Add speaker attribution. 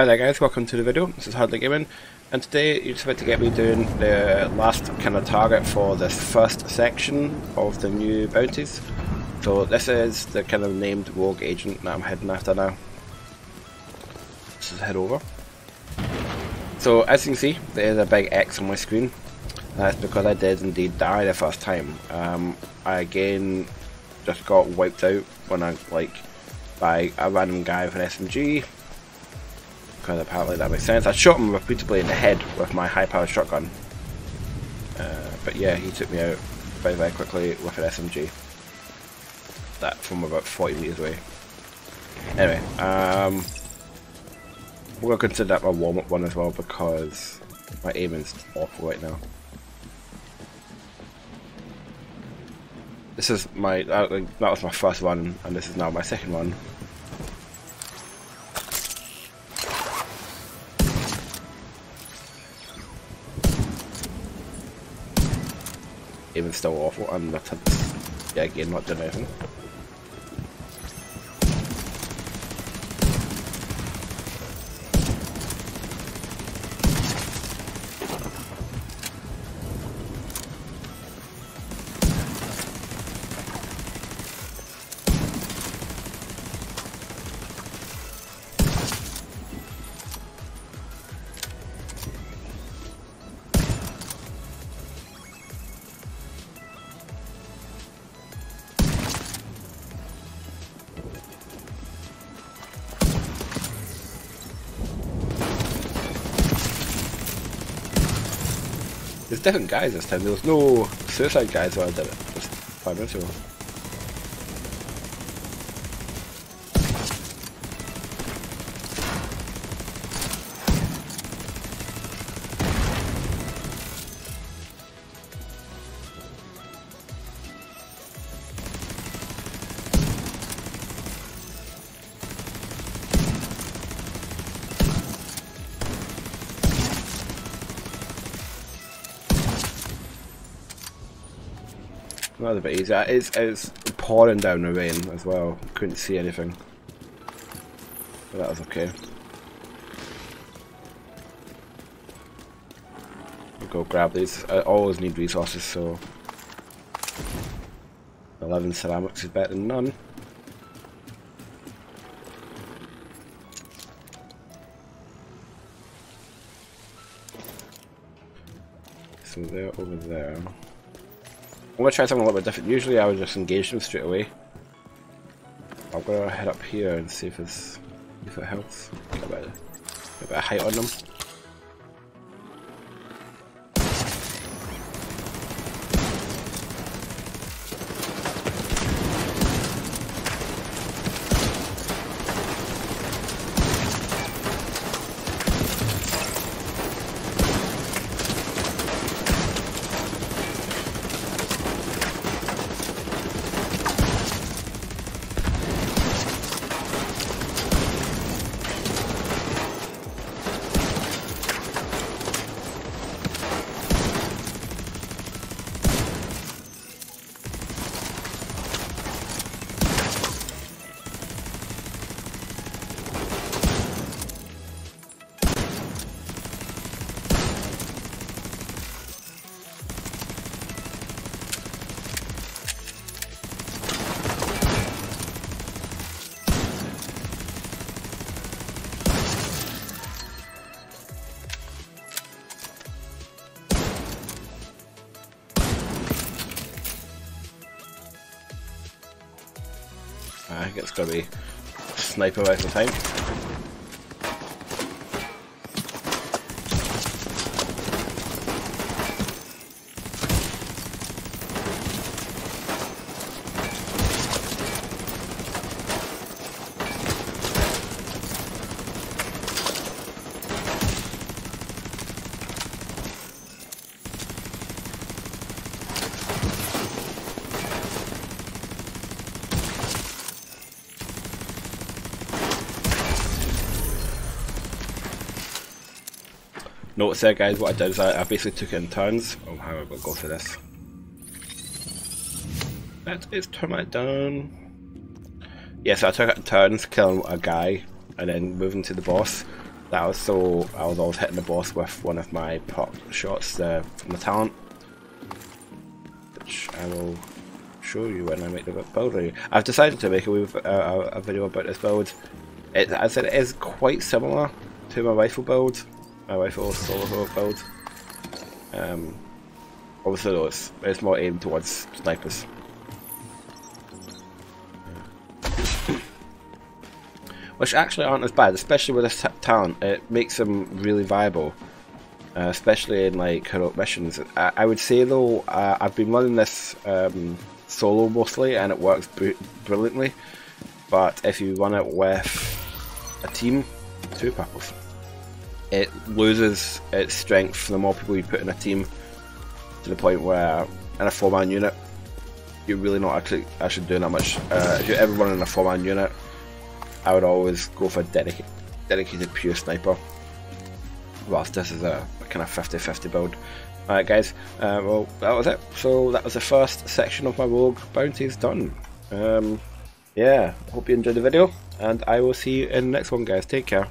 Speaker 1: Hi there guys, welcome to the video. This is Hardly Gaming and today you're just about to get me doing the last kind of target for this first section of the new bounties. So this is the kind of named rogue agent that I'm heading after now. Let's just head over. So as you can see, there is a big X on my screen. That's because I did indeed die the first time. Um, I again just got wiped out when I like by a random guy with an SMG apparently that makes sense. I shot him repeatedly in the head with my high-powered shotgun. Uh, but yeah, he took me out very, very quickly with an SMG. That from about 40 meters away. Anyway, um, we're going to consider that my warm-up one as well because my aim is awful right now. This is my, uh, that was my first one, and this is now my second one. Even still awful and not yeah again not doing anything. Different guys this time. There was no suicide guys when I did it. Just five minutes ago. That was a bit easier. It's, it's pouring down the rain as well. Couldn't see anything. But that was okay. I'll go grab these. I always need resources, so 11 ceramics is better than none. So they're over there. I'm gonna try something a little bit different. Usually I would just engage them straight away. I'm gonna head up here and see if if it helps. Get a bit, a bit of height on them. I think it's gonna be sniper rifle time. Notice there guys, what I did is I, I basically took it in turns. Oh, how am I going to go for this? That is turn it down. Yeah, so I took it in turns, killing a guy, and then moving to the boss. that was so I was always hitting the boss with one of my pot shots uh, from the talent, which I will show you when I make the build. I've decided to make a, a, a video about this build. It, I said it is quite similar to my rifle build, my rifle solo build. Um, obviously though it's, it's more aimed towards snipers. Which actually aren't as bad, especially with this talent. It makes them really viable. Uh, especially in like heroic missions. I, I would say though, uh, I've been running this um, solo mostly and it works br brilliantly. But if you run it with a team, two purples, it loses its strength the more people you put in a team to the point where in a four man unit you're really not actually actually doing that much. Uh, if you're ever running a four man unit, I would always go for a dedicated, dedicated pure sniper. Whilst this is a, a kind of 50-50 build. Alright guys, uh, well that was it. So that was the first section of my rogue bounties done. Um, yeah, hope you enjoyed the video, and I will see you in the next one guys. Take care.